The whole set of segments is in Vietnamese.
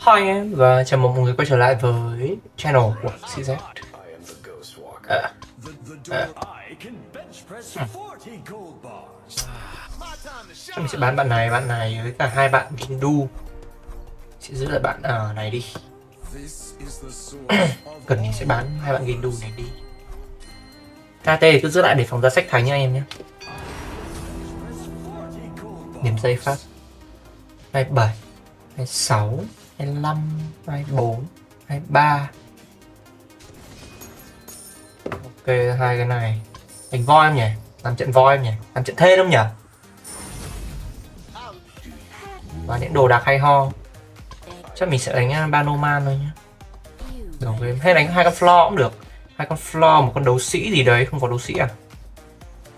Hi em. Và chào mừng mọi người quay trở lại với channel của CZ à, à. Chắc mình sẽ bán bạn này, bạn này với cả hai bạn Hindu. Sẽ giữ lại bạn ở này đi. Cần thì sẽ bán hai bạn Hindu này đi. KT cứ giữ lại để phòng ra sách thánh nha em nhé. Điểm dây phát. 27 26 25 24 23 Ok hai cái này. Đánh voi em nhỉ? Làm trận voi em nhỉ? Làm trận thê không nhỉ? Và những đồ đạc hay ho. Chắc mình sẽ đánh uh, Banoman thôi nhá. Đầu game Hay đánh hai con floor cũng được. Hai con floor một con đấu sĩ gì đấy. Không có đấu sĩ à?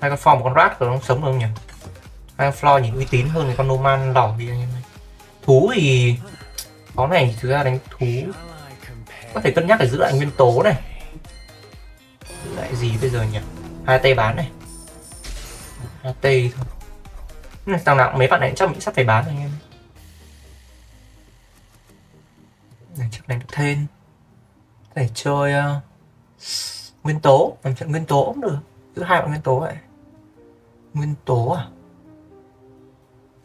Hai con floor một con rat nó sống được không nhỉ? Hai con floor nhìn uy tín hơn cái con noman đỏ đi anh em thú thì có này thực ra đánh thú. Có thể cân nhắc để giữ lại nguyên tố này. Giữ lại gì bây giờ nhỉ? Hai tay bán này. Hai tay thôi. Thằng nào mấy bạn này chắc mình sắp phải bán rồi anh em. Này chắc đánh thêm. Để chơi uh, nguyên tố. Làm trận nguyên tố cũng được. Giữ hai bạn nguyên tố vậy. Nguyên tố à?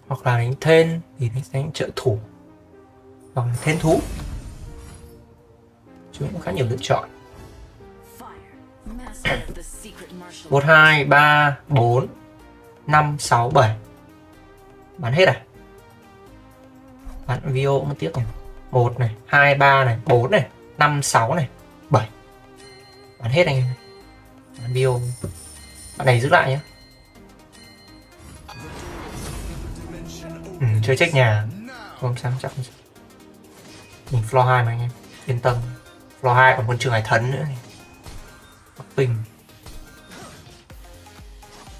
Hoặc là đánh thêm thì đánh trợ thủ là thêm thú. Chúng cũng khá nhiều lựa chọn. Một hai ba bốn năm sáu bảy. Bán hết à? Bán video cũng tiếc này một này hai ba này bốn này năm sáu này bảy. Bán hết anh em bán bio bạn này giữ lại nhé ừ, chơi check nhà. Không sao chắc không sao mình floor 2 mà anh em. Yên tâm. Floor 2 còn con trường hải thấn nữa. Này bắc bình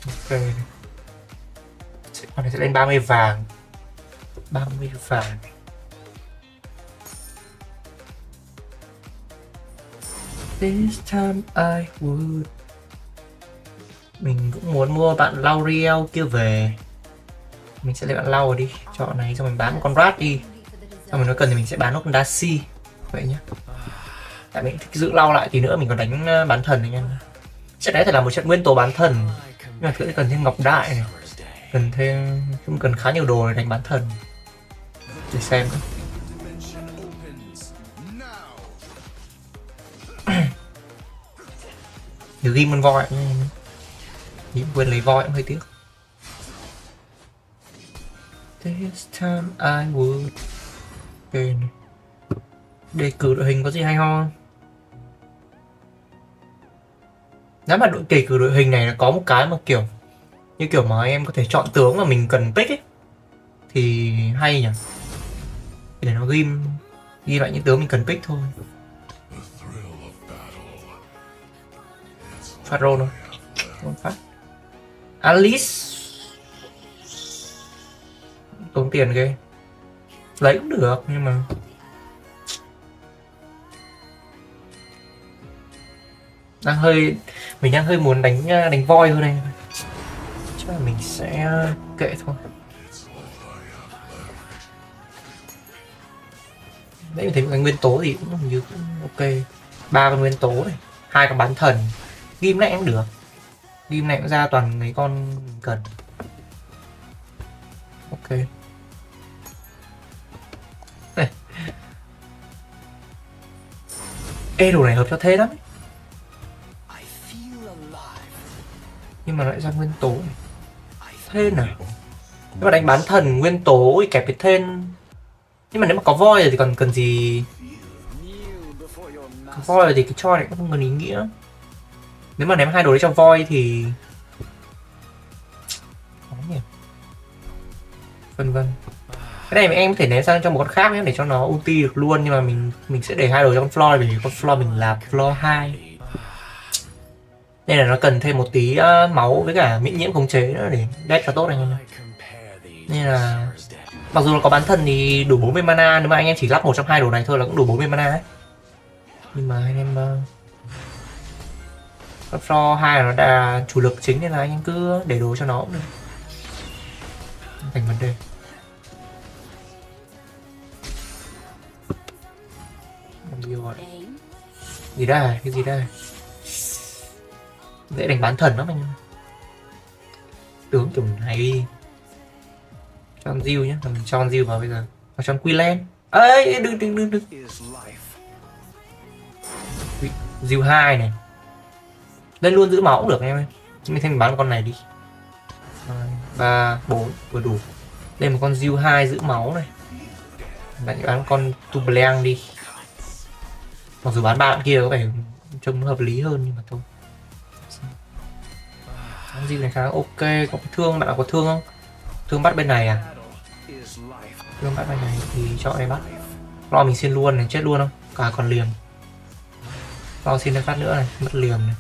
ok con này sẽ lên 30 vàng. 30 vàng. This time I would. Mình cũng muốn mua bạn Lauriel kia về. Mình sẽ lấy bạn Lau đi. Chọn này cho mình bán một con rat đi. Xong mình nói cần thì mình sẽ bán một con Darcy Vậy nhá. Tại mình thích giữ lau lại tí nữa, mình còn đánh ờ, bán thần anh em Trận đấy thật là một trận nguyên tố bán thần. Nhưng mà sẽ cần thêm ngọc đại này, Cần thêm, cũng cần khá nhiều đồ để đánh bán thần. Để xem thôi ghim con voi Nghĩ quên lấy voi cũng hơi tiếc. This time I would Ok này Đề cử đội hình có gì hay ho? Nếu mà đội đề cử đội hình này có một cái mà kiểu, Như kiểu mà em có thể chọn tướng mà mình cần pick ấy, Thì hay nhỉ? Để nó ghim Ghi lại những tướng mình cần pick thôi. Phát rôn thôi. Phát. Alice. Tốn tiền ghê lấy cũng được, nhưng mà đang hơi mình đang hơi muốn đánh à, đánh voi hơn này chắc là mình sẽ kệ thôi. Đấy, mình thấy một cái nguyên tố thì cũng như cũng ok. Ba con nguyên tố này, hai con bán thần. Ghim này cũng được. Ghim này cũng ra toàn mấy con cần. Ok. Ê, đồ này hợp cho thế lắm. Nhưng mà lại ra nguyên tố này. Thên à Nếu mà đánh bán thần, nguyên tố thì kẹp cái thên Nhưng mà nếu mà có voi rồi thì còn cần gì? Có voi rồi thì cái cho này cũng không cần ý nghĩa. Nếu mà ném hai đồ đấy cho voi thì khó nhỉ. Vân vân cái này em có thể ném sang cho một con khác nhé để cho nó ulti được luôn nhưng mà mình mình sẽ để hai đồ cho con floor vì con floor mình là floor 2 nên là nó cần thêm một tí uh, máu với cả miễn nhiễm khống chế nữa để đét cho tốt anh em nên là mặc dù là có bán thân thì đủ 40 mana nếu mà anh em chỉ lắp một trong hai đồ này thôi là cũng đủ 40 mana ấy. Nhưng mà anh em uh, con floor 2 nó đã chủ lực chính nên là anh em cứ để đồ cho nó cũng được. Thành vấn đề. Con Diêu rồi Gì đây? Cái gì đây? Dễ đánh bán thần lắm anh Tướng kiểu này Cho con Diêu nhé Mình cho con Diêu vào bây giờ. Và cho con Quillen ấy đừng đừng đừng đừng. Diêu hai này. Lên luôn giữ máu cũng được em ơi. Mình thêm bán con này đi. Ba bốn vừa đủ. Lên một con diêu hai giữ máu này. Lại bán con Tublang đi mặc dù bán ba bạn kia có vẻ trông hợp lý hơn, nhưng mà thôi. Con gì này khá ok. Có thương, bạn nào có thương không? Thương bắt bên này à? Thương bắt bên này thì cho em bắt. Lo mình xin luôn này, chết luôn không? Cả còn liềm. Lo xin được phát nữa này, mất liềm này.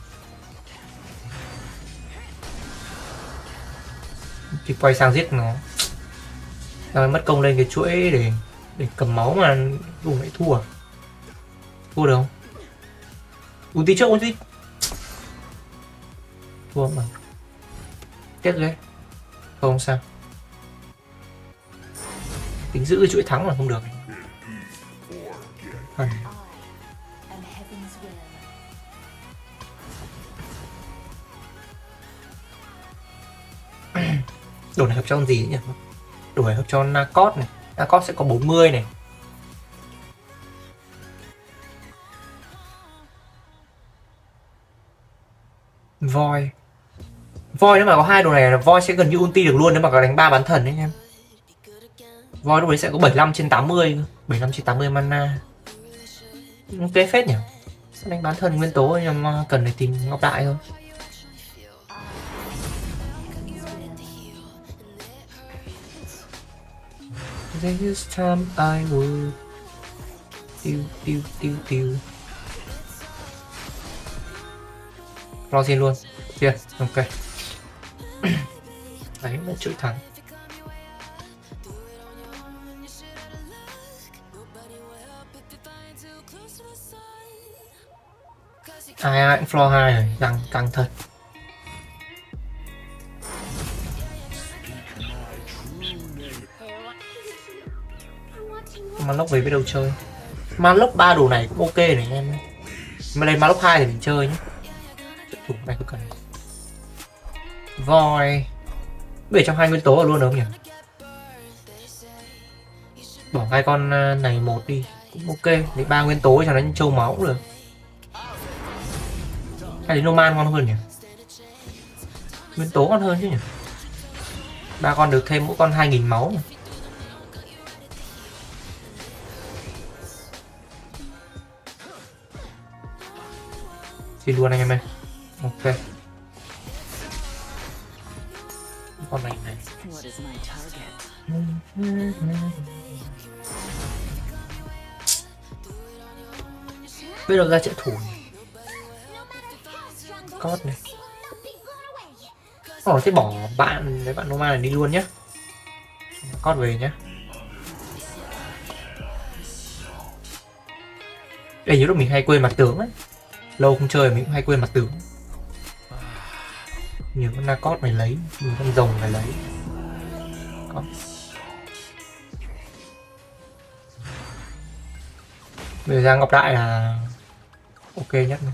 Thì quay sang giết nó. Đang mất công lên cái chuỗi để để cầm máu mà đủ lại thua? Thua được không? Ulti trước ulti Thua mà. Tiếc ghê. Không sao. Tính giữ cái chuỗi thắng là không được. Hẳn Đồ này. Hợp cho con gì nhỉ? Đồ này hợp cho Nacot này. Nacot sẽ có 40 này. Voi. Voi nếu mà có hai đồ này là Voi sẽ gần như ulti được luôn nếu mà có đánh ba bán thần đấy anh em. Voi lúc đấy sẽ có 75 trên 80 75 trên 80 mana. Ok, phết nhỉ? Sẽ đánh bán thần nguyên tố nhưng mà cần phải tìm ngọc đại thôi. This time I would Tiêu tiêu tiêu tiêu. Rosin luôn luôn. Yeah, ok. Đấy, là chửi thắng ai ai cũng floor 2 rồi, căng, căng thật. Malok về với đâu chơi. Malok ba đồ này cũng ok này anh em Mà lên Malok 2 thì mình chơi nhé. Ủa, này có cần Voi. Để trong hai nguyên tố ở luôn được không nhỉ? Bỏ hai con ờ, này một đi. Cũng ok Lấy ba nguyên tố cho nó trâu máu cũng được. Hay lấy Noman ngon hơn nhỉ? Nguyên tố ngon hơn chứ nhỉ? Ba con được thêm mỗi con 2.000 máu mà. Xin luôn anh em ơi. Ok. Con này này. Bây giờ ra trợ thủ này. Cót này. Ồ thế bỏ bạn với bạn Noma này đi luôn nhé Cót về nhé Đây nhiều lúc mình hay quên mặt tướng ấy. Lâu không chơi mình cũng hay quên mặt tướng nhiều con Nacot mày lấy, nhiều con rồng mày lấy. Có. Bây giờ ngọc đại là ok nhất này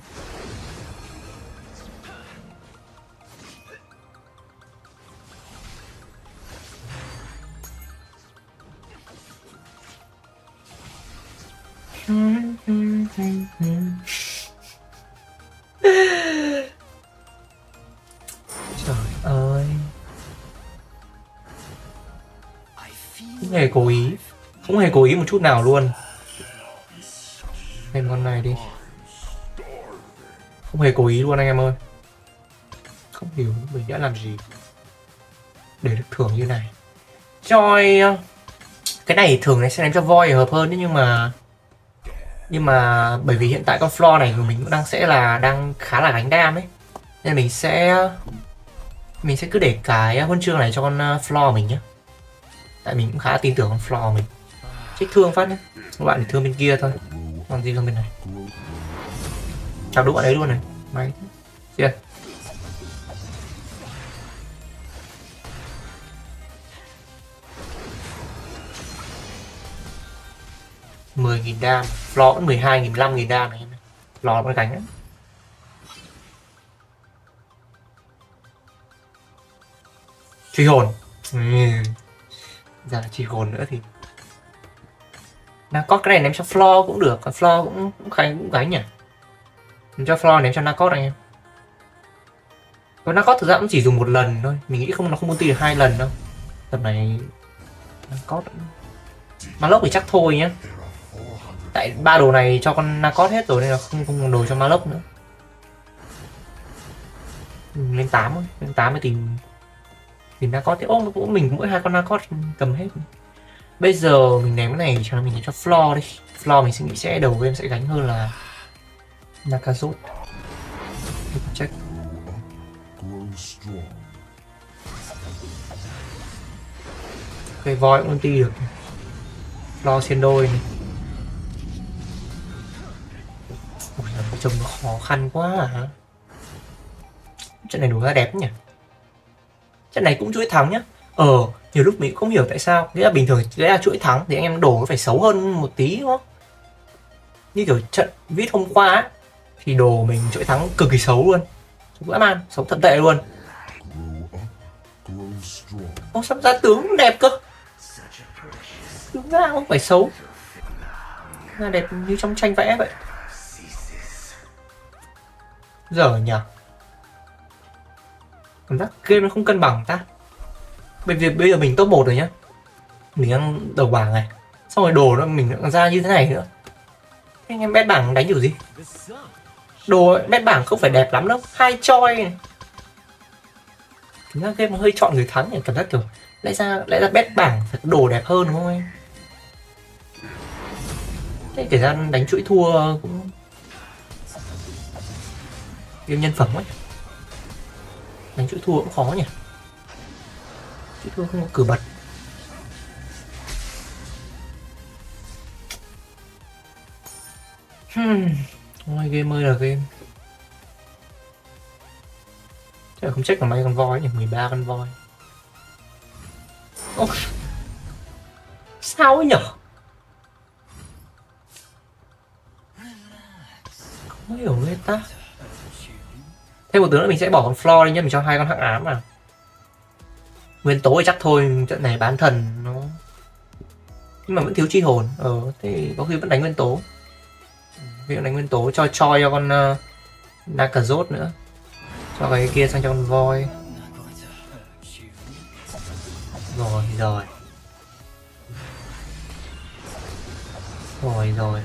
hề cố ý, Không hề cố ý một chút nào luôn. Thêm con này đi. Không hề cố ý luôn anh em ơi. Không hiểu mình đã làm gì Để được thưởng như này. Choi Cái này thường này sẽ đánh cho voi hợp hơn đấy, nhưng mà Nhưng mà bởi vì hiện tại con floor này của mình cũng đang sẽ là, đang khá là gánh đam ấy. Nên mình sẽ Mình sẽ cứ để cái huân chương này cho con ờ, floor mình nhé tại mình cũng khá tin tưởng con floor mình. Trích thương phát nhé các bạn thì thương bên kia thôi. Còn gì thương bên này? Chào đúng bạn ấy luôn này. Máy chưa mười nghìn đam. Floor vẫn 12 nghìn năm nghìn đam này. Lò con cánh ấy. truy hồn. Ừ giờ chỉ gồn nữa thì Nacot cái này ném cho floor cũng được, còn floor cũng cũng khánh cũng gánh nhỉ? Ném cho floor ném cho Nacot anh em còn Nacot thực ra cũng chỉ dùng một lần thôi, mình nghĩ không nó không multi được hai lần đâu. Tập này Nacot Malok thì chắc thôi nhá. Tại ba đồ này cho con Nacot hết rồi nên là không không còn đồ cho Malok nữa. Lên 8 lên 8 mới tìm tìm Nacot thì ô cũng mình mỗi hai con Nacot cầm hết. Bây giờ mình ném cái này cho mình cho floor đi. Floor mình sẽ nghĩ sẽ đầu game sẽ gánh hơn là Nakazut check. Cái voi cũng ulti được. Lo xiên đôi này. Ôi, trông nó khó khăn quá à trận này đủ ra đẹp nhỉ? Trận này cũng chuỗi thắng nhá. Ờ nhiều lúc mình cũng không hiểu tại sao. Nghĩa là bình thường nghĩa là chuỗi thắng thì anh em đổ nó phải xấu hơn một tí đúng không? Như kiểu trận vít hôm qua ấy, thì đồ mình chuỗi thắng cực kỳ xấu luôn. Dã man xấu thật tệ luôn. Ô sắp ra tướng đẹp cơ. Tướng ra không phải xấu. Là đẹp như trong tranh vẽ vậy. Giờ nhỉ? Cảm giác game nó không cân bằng ta. Bởi vì bây giờ mình top 1 rồi nhá. Mình đang đầu bảng này. Xong rồi đồ nó mình ra như thế này nữa. Anh em bet bảng đánh kiểu gì? Đồ, bet bảng không phải đẹp lắm đâu. Hai choi này. Cảm giác game hơi chọn người thắng này cảm giác kiểu, lẽ ra lẽ ra bet bảng phải đồ đẹp hơn đúng không anh? Thế kể ra đánh chuỗi thua cũng game nhân phẩm ấy đánh chuỗi thua cũng khó nhỉ? Chứ tôi không có cửa bật. Hmm. Ôi, game ơi là game. Chắc là không check là mấy con voi nhỉ? 13 con voi. Ôi. Sao ấy nhở? Không hiểu người thế Thêm một tướng nữa mình sẽ bỏ con floor đi nhá Mình cho hai con hắc ám à nguyên tố thì chắc thôi trận này bán thần nó nhưng mà vẫn thiếu chi hồn. Ờ thì có khi vẫn đánh nguyên tố. Ví dụ đánh nguyên tố cho cho cho con ờ, uh, Nakazot nữa. Cho cái kia sang cho con voi. Rồi rồi. Rồi rồi.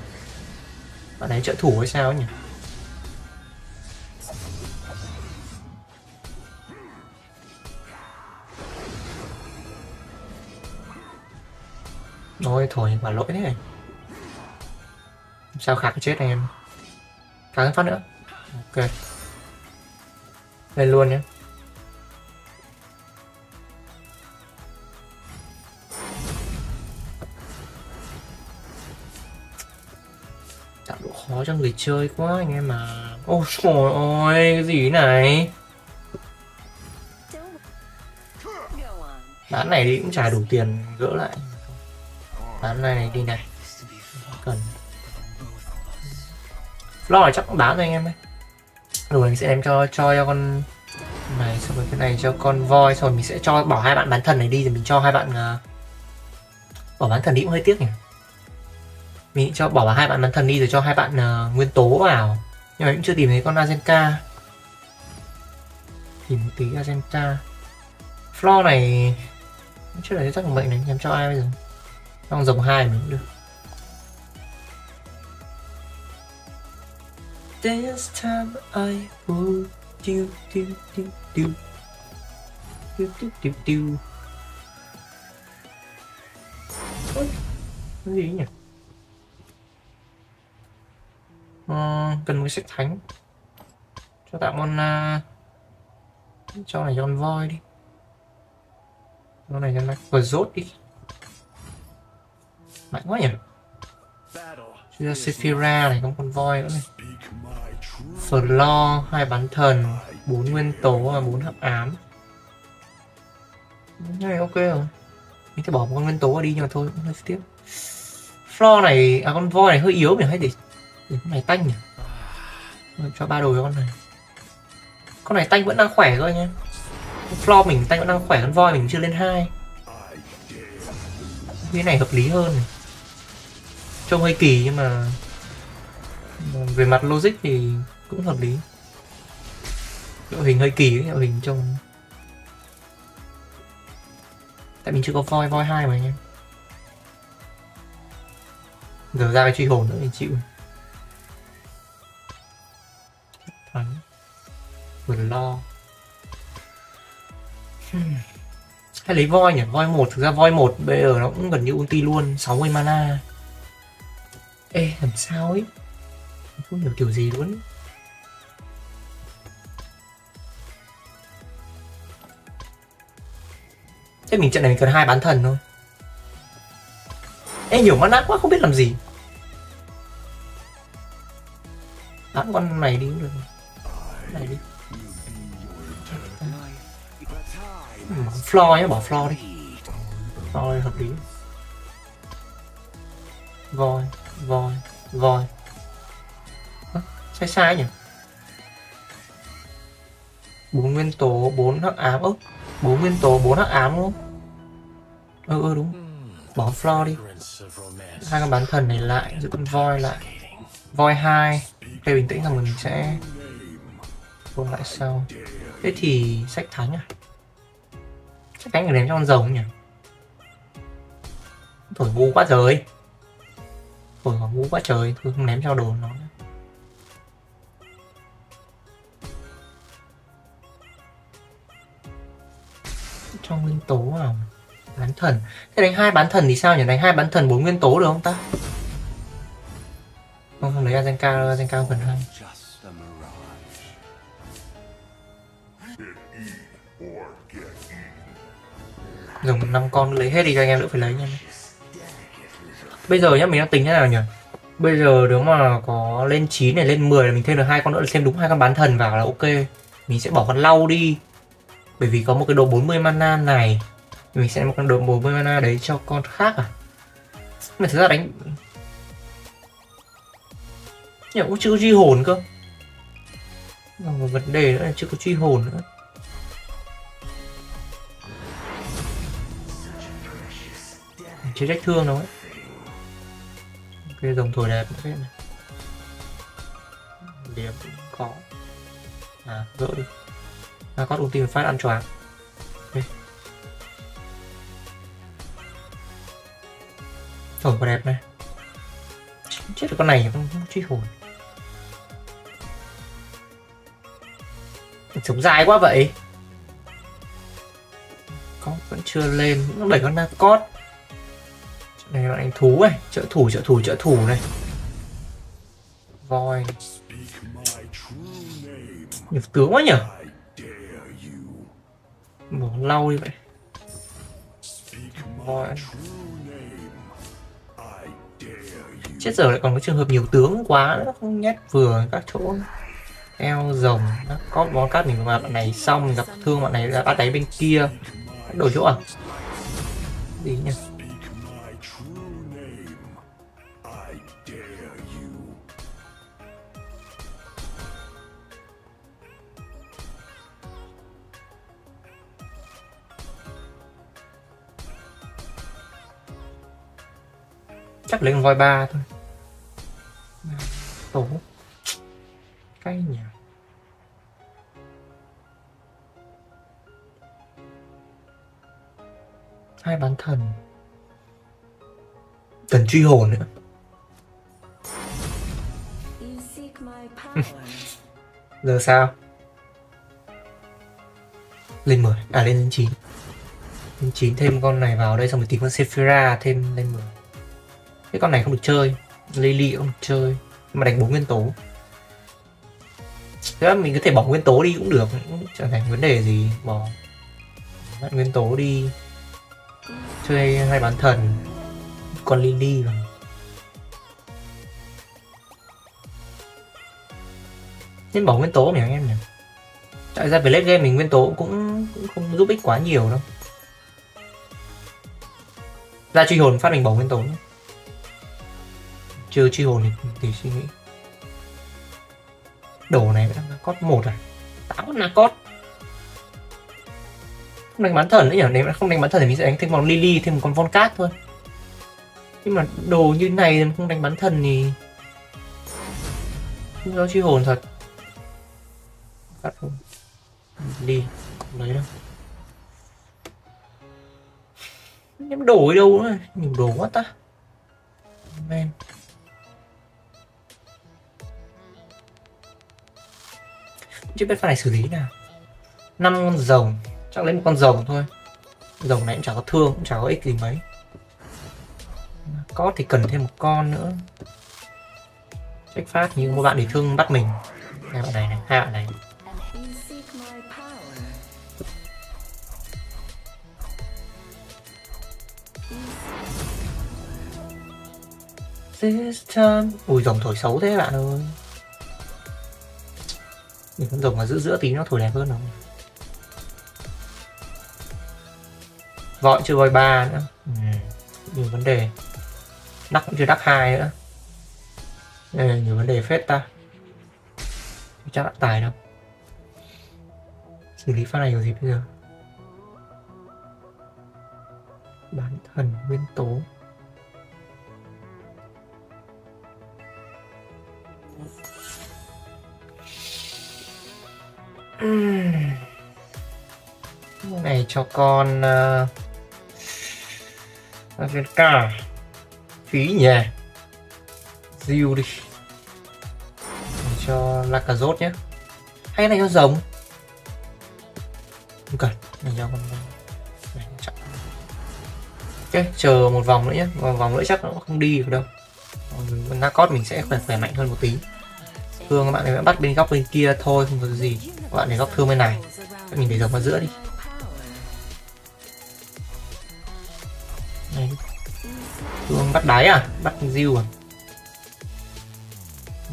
Bạn ấy trợ thủ hay sao nhỉ? Ôi thôi, mà lỗi thế này. Sao khạc chết em? Khạc phát nữa. Ok. Lên luôn nhé. Tạo độ khó cho người chơi quá anh em mà Ôi trời ơi, cái gì này? Bán này đi cũng trả đủ tiền, gỡ lại bán này này đi này. Cần. Lo là chắc cũng bán rồi anh em ấy rồi mình sẽ đem cho cho cho con này xong rồi cái này cho con voi xong rồi mình sẽ cho bỏ hai bạn bán thần này đi rồi mình cho hai bạn uh, bỏ bán thần đi cũng hơi tiếc nhỉ. Mình cho bỏ vào hai bạn bán thần đi rồi cho hai bạn uh, nguyên tố vào. Nhưng mà cũng chưa tìm thấy con Azenka. Tìm một tí Azenka. Floor này chưa thấy chắc là bệnh này nhắm cho ai bây giờ? Trong dòng hai mình cũng được. This time I will do do do do. Do do do do. Ôi, cái gì nhỉ? Ờ, cần một sách thánh. Cho tạo con uh, à, cho này cho con voi đi. Con này cho nó vừa rốt đi mạnh quá nhỉ? Chúng ta Sephira này có con voi nữa này. Flo hai bán thần bốn nguyên tố và bốn hấp ám. Này ok rồi. Mình sẽ bỏ một con nguyên tố đi nhưng mà thôi cũng hơi tiếc Flo này à con voi này hơi yếu mình hay để, để con này tanh nhỉ? Cho ba đồ cho con này. Con này tanh vẫn đang khỏe thôi nha. Flo mình tanh vẫn đang khỏe con voi mình chưa lên hai. Cái này hợp lý hơn này trông hơi kỳ nhưng mà về mặt logic thì cũng hợp lý. Đội hình hơi kỳ đội hình trông tại mình chưa có voi voi hai mà anh em. Giờ ra cái truy hồn nữa thì chịu. Thắng. Vừa lo. Hay lấy voi nhỉ? Voi một, thực ra voi một bây giờ nó cũng gần như ulti luôn. 60 mana ê, làm sao ấy? Không hiểu kiểu gì luôn. Thế mình trận này mình cần hai bán thần thôi. Ê, nhiều mana quá, không biết làm gì. Bán con này đi cũng được này đi. Floor nhé bỏ floor đi. Floor hợp lý. Voi voi voi. Sai sai nhỉ? Bốn nguyên tố, bốn hắc ám. Ức bốn nguyên tố, bốn hắc ám đúng không? Ừ ừ đúng. Bỏ floor đi. Hai con bán thần này lại, giữ con voi lại. Voi hai. Cây bình tĩnh là mình sẽ ôn lại sau. Thế thì sách thánh à? Sách thánh để ném cho con rồng nhỉ? Thổi ngu quá Ôi mà ngu quá trời tôi không ném sao đồ nó nữa. nguyên tố à, bán thần. Thế đánh hai bán thần thì sao nhỉ? Đánh hai bán thần bốn nguyên tố được không ta? Không không lấy azenka azenka phần hai. Dùng năm con lấy hết đi cho anh em nữa phải lấy nha bây giờ nhá, mình đang tính thế nào nhỉ? Bây giờ nếu mà có lên 9 này, lên 10 là mình thêm được hai con nữa là xem đúng hai con bán thần vào là ok. Mình sẽ bỏ con lau đi. Bởi vì có một cái đồ 40 mana này. Mình sẽ một con đồ 40 mana đấy cho con khác à? Mà thực ra đánh nhỉ cũng chưa có truy hồn cơ. Là một vấn đề nữa là chưa có truy hồn nữa. Chưa trách thương đâu ấy cái dòng thổi đẹp thế này. Điểm cũng có. À gỡ đi. À, có ulti phát ăn choáng okay. Đẹp này. Chết được con này không, không truy hồn. Sống dài quá vậy. Có vẫn chưa lên. Nó đẩy con Nacot này, bạn anh thú này trợ thủ trợ thủ trợ thủ này. Voi. Nhiều tướng quá nhỉ? Bỏ lau đi vậy. Voi. Chết giờ lại còn có trường hợp nhiều tướng quá nó không nhét vừa các chỗ. Eo rồng có món cắt mình mà bạn này xong, gặp thương bạn này là bắt đáy bên kia. Đổi chỗ à? Gì nhỉ. Chắc lấy con voi ba thôi. Tổ cái nhỉ hai bán thần cần truy hồn nữa giờ sao? Lên 10 à lên lên 9 lên 9 thêm con này vào đây xong rồi tìm con Sephira thêm lên 10 cái con này không được chơi. Lily không được chơi. Nhưng mà đánh bốn nguyên tố. Thế mình có thể bỏ nguyên tố đi cũng được. Cũng chẳng thành vấn đề gì. Bỏ bạn nguyên tố đi. Chơi hai bán thần. Con Lily rồi nên bỏ nguyên tố nhỉ anh em nhỉ? Tại ra về late game mình nguyên tố cũng, cũng không giúp ích quá nhiều đâu. Ra truy hồn phát mình bỏ nguyên tố nhé chưa chi hồn thì, thì suy nghĩ. Đồ này vẫn là cốt một à? Tám con là cốt không đánh bán thần nữa nhỉ? Nếu không đánh bán thần thì mình sẽ đánh thêm con lily thêm một con von cát thôi. Nhưng mà đồ như này không đánh bán thần thì không có chi hồn thật. Cắt không đi không lấy đâu. Em đổi đâu nữa? Nhiều đồ quá ta. Men. Chưa biết pha này xử lý nào. Năm con rồng, chắc lấy một con rồng thôi. Rồng này cũng chả có thương, cũng chả có ích gì mấy. Có thì cần thêm một con nữa. Trách phát như một bạn để thương bắt mình. Hai bạn này này, hai bạn này. This time Ui, rồng thổi xấu thế bạn ơi. Mình vẫn dùng mà giữa giữa tí nó thổi đẹp hơn không gọi chưa voi ba nữa. Ừ. Nhiều vấn đề. Đắc cũng chưa đắc hai nữa. Ừ, Nhiều vấn đề phết ta. Chắc đã tài đâu Xử lý pha này kiểu gì bây giờ? Bán thần nguyên tố. Này cho con ờ, uh, cả phí nhỉ? Diu đi. Cho Lakazot nhé. Hay này cho rồng. Không cần này cho con này, ok chờ một vòng nữa nhé. Vòng vòng nữa chắc nó không đi được đâu. Nacot mình sẽ khỏe khỏe mạnh hơn một tí thương các bạn ấy bắt bên góc bên kia thôi, không có gì. Các bạn để góc thương bên này. Mình để rồng vào giữa đi. Đấy. thương bắt đáy à? Bắt diêu à?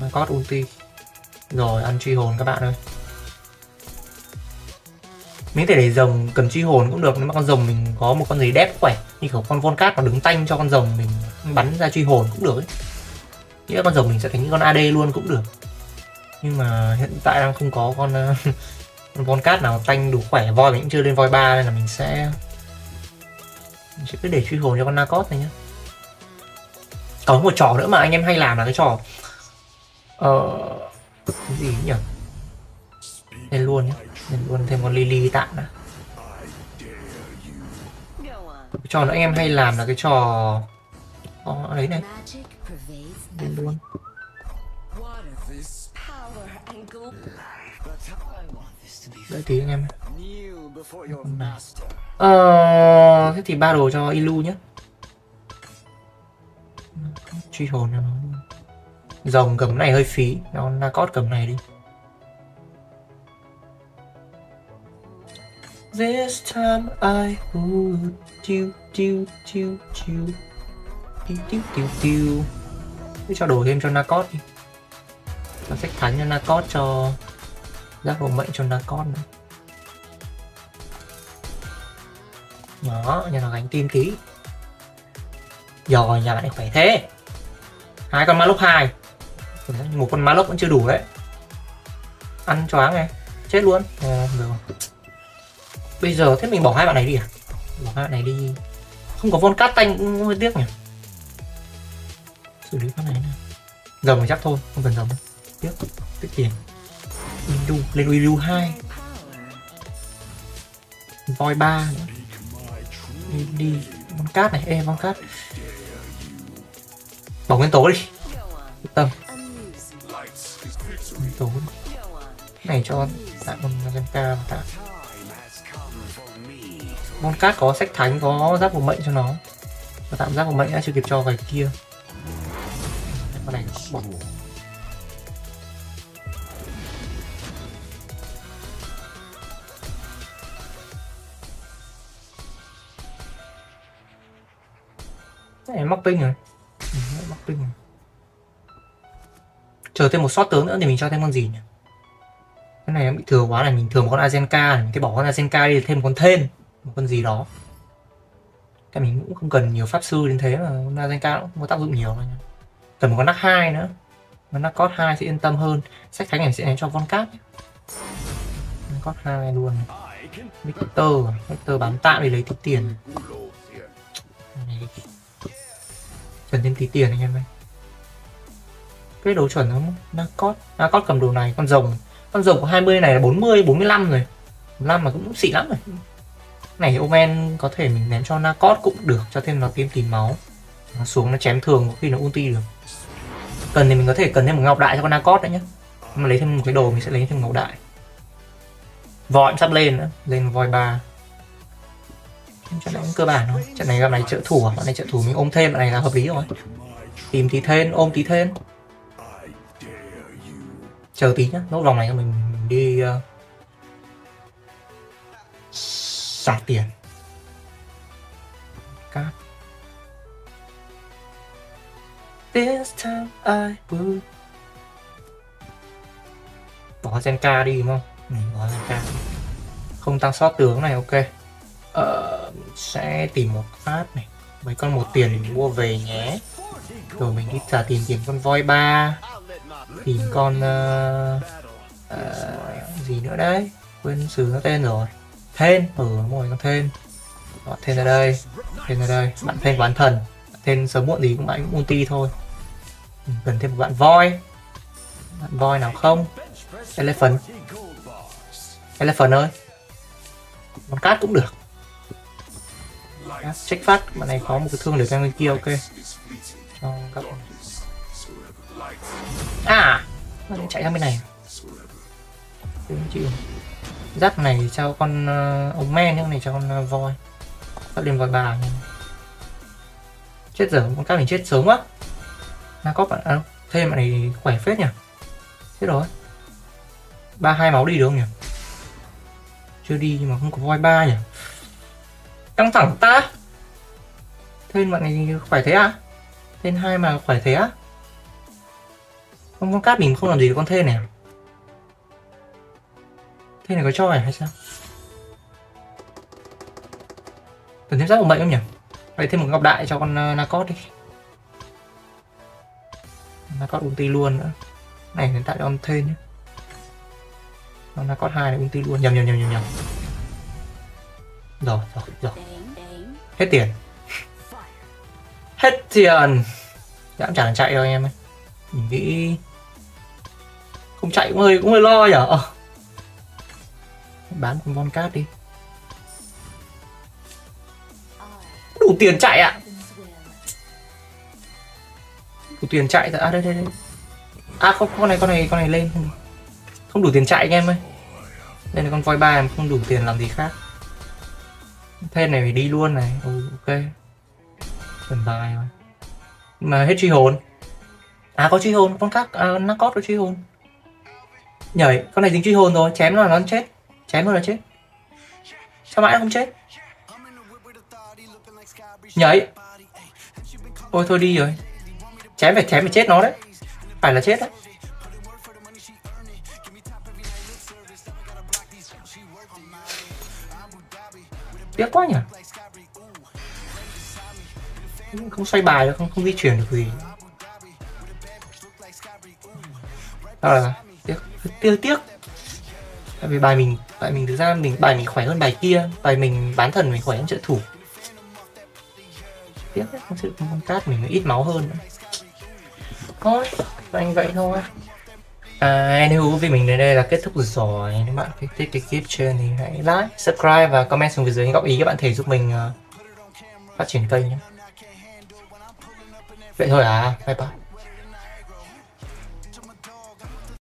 Mà có ulti. Rồi, ăn truy hồn các bạn ơi. Mình có thể để rồng cần truy hồn cũng được, nếu mà con rồng mình có một con gì đép khỏe, như kiểu con von cát nó đứng tanh cho con rồng mình bắn ra truy hồn cũng được ấy. Nghĩa con rồng mình sẽ thành những con ad luôn cũng được nhưng mà hiện tại đang không có con ờ, con von cát nào tanh đủ khỏe. Voi mình cũng chưa lên voi ba nên là mình sẽ mình sẽ cứ để truy hồn cho con Nakot này nhá. Có một trò nữa mà anh em hay làm là cái trò ờ cái gì nhỉ? Lên luôn nhá. Lên luôn thêm con Lily tạm đã. Cái trò nữa anh em hay làm là cái trò Ồ, đấy này. Lên luôn đợi tí anh em ờ thế thì ba đồ cho ilu nhé. Truy hồn cho nó. Rồng cầm này hơi phí. Nó Nakot cầm này đi. This time I would chiu chiu chiu chiu chiu chiu chiu chiu cho đồ thêm cho Nakot đi nó sách thắng cho Nakot cho Giác bộ mệnh cho Nakot nữa. Đó, nhà nó gánh tim tí Rồi, nhà bạn khỏe thế. Hai con ma lốc hai. Một con ma lốc vẫn chưa đủ đấy. Ăn choáng này. Chết luôn. À, được. Bây giờ thế mình bỏ hai bạn này đi à? Bỏ hai bạn này đi. Không có von cát tanh cũng hơi tiếc nhỉ? Xử lý con này nè Rồng chắc thôi, không cần rồng tiếp. Tiếc tiền. Ilu, lên Ilu 2 Voi 3 nữa. Đi, đi. Con cát này. Em con cát. Bỏ nguyên tố đi. Tâm. Nguyên tố. Cái này cho tặng con Zenka tặng con cát có sách thánh có giáp của mệnh cho nó. Và tạm giáp của mệnh đã chưa kịp cho vài kia. Này móc ping rồi. Ừ, Móc ping rồi. Chờ thêm một shot tướng nữa thì mình cho thêm con gì nhỉ? Cái này bị thừa quá này Mình thừa một con Azenka Mình cái bỏ con Azenka đi thêm một con thên Một con gì đó. Cái mình cũng không cần nhiều pháp sư đến thế mà con Azenka cũng không có tác dụng nhiều đâu cần một con nắc hai nữa. Con nắc cốt hai sẽ yên tâm hơn. Sách thánh này sẽ ném cho von cát cốt hai luôn Victor Victor bán tạm để lấy tí tiền cần thêm tí tiền anh em ơi. Cái đồ chuẩn không? nó Narcot cầm đồ này Con rồng. Con rồng của 20 này là 40, 45 rồi. 45 mà cũng xịn lắm rồi. Này Omen có thể mình ném cho Narcot cũng được Cho thêm nó tiêm tìm máu. Nó xuống nó chém thường có khi nó ulti được. Cần thì mình có thể cần thêm một ngọc đại cho con Narcot đấy nhá. Mà lấy thêm một cái đồ mình sẽ lấy thêm ngọc đại. Vòi sắp lên nữa Lên voi ba. Trận này cũng cơ bản thôi. Trận này gặp này trợ thủ à? Bạn này trợ thủ mình ôm thêm bạn này là hợp lý rồi. Tìm tí thêm ôm tí thêm. Chờ tí nhá Nốt vòng này mình đi uh, Sạc tiền. Cát This time I will Bỏ Zenka đi đúng không? Ừ, bỏ Zenka Không tăng sót tướng này ok uh, sẽ tìm một phát này. Mấy con một tiền mình mua về nhé. Rồi mình đi trả tiền tìm con voi ba. Tìm con uh, uh, gì nữa đấy? Quên sử nó tên rồi. Thên. Ừ đúng rồi con thên. Đó, thên ở đây. Thên ở đây. Bạn thên bán thần. Thên sớm muộn gì cũng bạn cũng ulti thôi. Mình cần thêm một bạn voi. Bạn voi nào không? Elephant. Elephant ơi. Con cát cũng được check phát bạn này có một cái thương để sang bên kia ok. Cho các à bạn chạy sang bên này. Đúng chịu dắt ờ, này cho con uh, ống men nhưng này cho con uh, voi. Sắp liền vào bà chết dở con các mình chết sớm quá. Na có bạn à, thêm bạn này khỏe phết nhỉ? Chết rồi. Ba hai máu đi được không nhỉ? Chưa đi nhưng mà không có voi ba nhỉ? Căng thẳng ta thêm bạn này khỏe thế à? thêm hai mà khỏe thế á? Con con cát mình không làm gì được con thê này à? Thêm Thê này có cho này hay sao? Cần thêm giáp của bệnh không nhỉ? Vậy thêm một ngọc đại cho con ờ, uh, Nacot đi Nacot ulti luôn nữa Này hiện tại cho con thê nhé Con Nacot 2 này ulti luôn Nhầm nhầm nhầm nhầm nhầm Rồi rồi rồi Hết tiền hết tiền. Dám chẳng chạy đâu anh em ơi. Mình nghĩ không chạy cũng hơi cũng hơi lo nhở? Ờ. bán con von cát đi. Đủ tiền chạy ạ. À? đủ tiền chạy à đây đây đây. À không con này con này con này lên. Không, không đủ tiền chạy anh em ơi. Đây là con voi ba em không đủ tiền làm gì khác. Thêm này phải đi luôn này. Ừ, ok thần tài mà mà hết truy hồn. À có truy hồn con khác à, nó có truy hồn. Nhảy con này dính truy hồn rồi chém nó là nó chết. Chém nó là chết. Sao mãi không chết? Nhảy ôi thôi đi rồi. Chém phải chém phải chết nó đấy. Phải là chết đấy. Tiếc quá nhỉ? Không xoay bài không không di chuyển được gì đó là tiếc tiếc tiếc tại vì bài mình tại mình thực ra mình bài mình khỏe hơn bài kia bài mình bán thần mình khỏe hơn trợ thủ tiếc không sự con cát mình ít máu hơn nữa thôi anh vậy thôi À, anywho, vì mình đến đây là kết thúc rồi Nếu bạn thích cái clip trên thì hãy like, subscribe và comment xuống phía dưới góp ý các bạn thể giúp mình uh, phát triển kênh nhé vậy thôi à bye bye